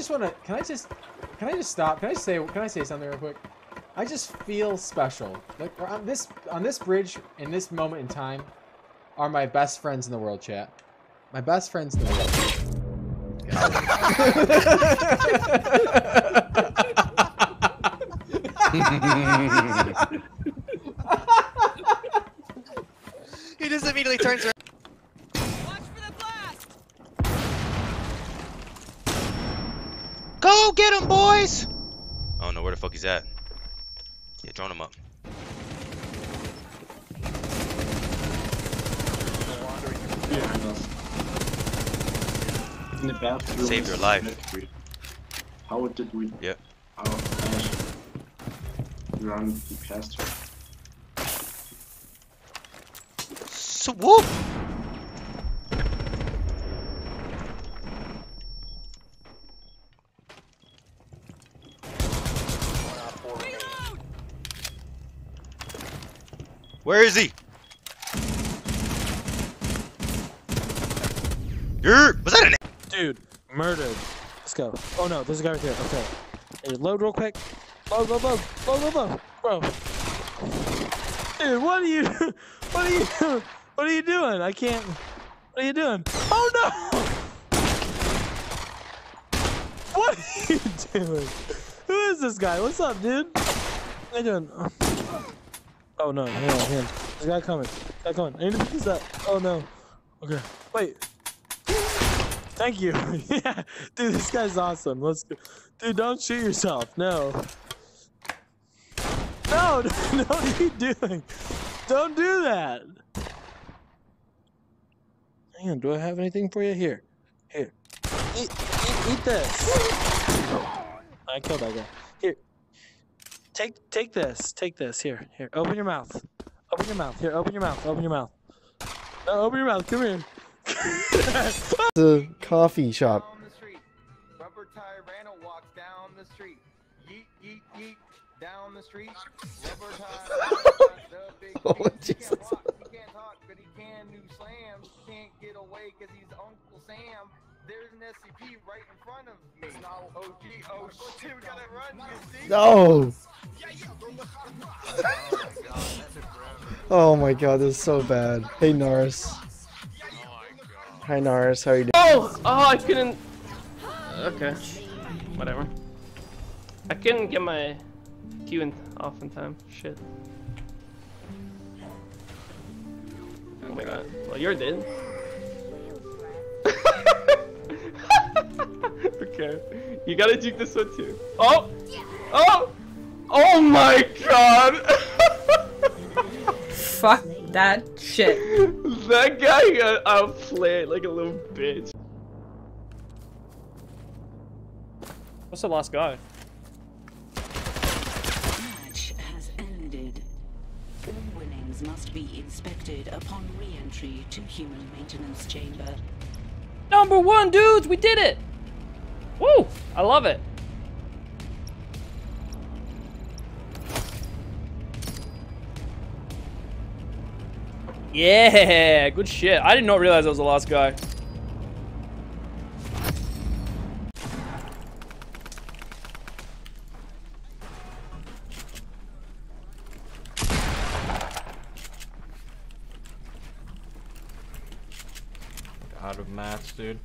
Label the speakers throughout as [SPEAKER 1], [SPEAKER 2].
[SPEAKER 1] I just want to. Can I just? Can I just stop? Can I say? Can I say something real quick? I just feel special. Like on this on this bridge in this moment in time, are my best friends in the world. Chat. My best friends in the world.
[SPEAKER 2] he just immediately turns around. Go get him, boys!
[SPEAKER 3] I don't know where the fuck he's at. Yeah, drone him up.
[SPEAKER 4] In the bathroom.
[SPEAKER 3] Save your life.
[SPEAKER 4] How did we?
[SPEAKER 3] Yeah.
[SPEAKER 4] How fast run past her?
[SPEAKER 2] Swoop!
[SPEAKER 3] Where is he? Yer, was that an?
[SPEAKER 5] Dude, murdered. Let's go. Oh no, there's a guy right here. Okay. Hey, load real quick. Load, load, load, load, load, load, bro. Dude, what are you? What are you? What are you doing? I can't. What are you doing? Oh no! What are you doing? Who is this guy? What's up, dude? How you doing? Oh no, hang on, hang on. There's a guy coming. Guy coming. I need to pick this up. Oh no. Okay. Wait. Thank you. yeah, dude, this guy's awesome. Let's go. Dude, don't shoot yourself. No. No, no, what are you doing? Don't do that. Hang on, do I have anything for you? Here. Here. Eat, eat, eat this. I killed that guy. Here. Take take this. Take this. Here. Here. Open your mouth. Open your mouth. Here, open your mouth. Open your mouth. No, open your mouth. Come here.
[SPEAKER 6] the coffee shop.
[SPEAKER 7] down the street. Rubber tire Randall walks down the street. Yeet, yeet, yeet, down the street. Rubber tire.
[SPEAKER 6] Oh,
[SPEAKER 7] beast. He
[SPEAKER 6] Jesus.
[SPEAKER 7] can't walk, he can't talk, but he can do slams. Can't get away because he's Uncle Sam. There's an SCP right in front of me. Oh, gee, oh, shit, we gotta run, you see?
[SPEAKER 6] No. Oh my god, this is so bad. Hey Norris. Hi Norris, how are you doing?
[SPEAKER 8] Oh! Oh, I couldn't... Okay. Whatever. I couldn't get my Q in off in time. Shit. Oh my god. Well, you're dead. Okay. You gotta juke this one too. Oh! Oh! Oh my god!
[SPEAKER 9] Fuck that shit.
[SPEAKER 8] that guy got outplayed like a little bitch. What's the last guy?
[SPEAKER 10] Match has ended. All winnings must be inspected upon re-entry to human maintenance chamber.
[SPEAKER 8] Number one, dudes, we did it! Woo! I love it. Yeah, good shit. I did not realize I was the last guy.
[SPEAKER 5] Out of mats, dude.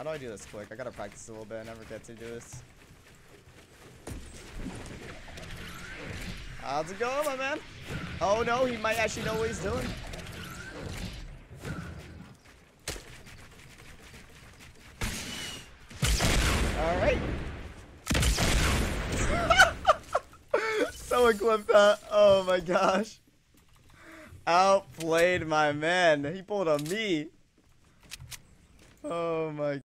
[SPEAKER 11] How do I do this quick? I gotta practice a little bit. I never get to do this. How's it going, my man? Oh no, he might actually know what he's doing. Alright. Someone clip that. Uh, oh my gosh. Outplayed my man. He pulled on me. Oh my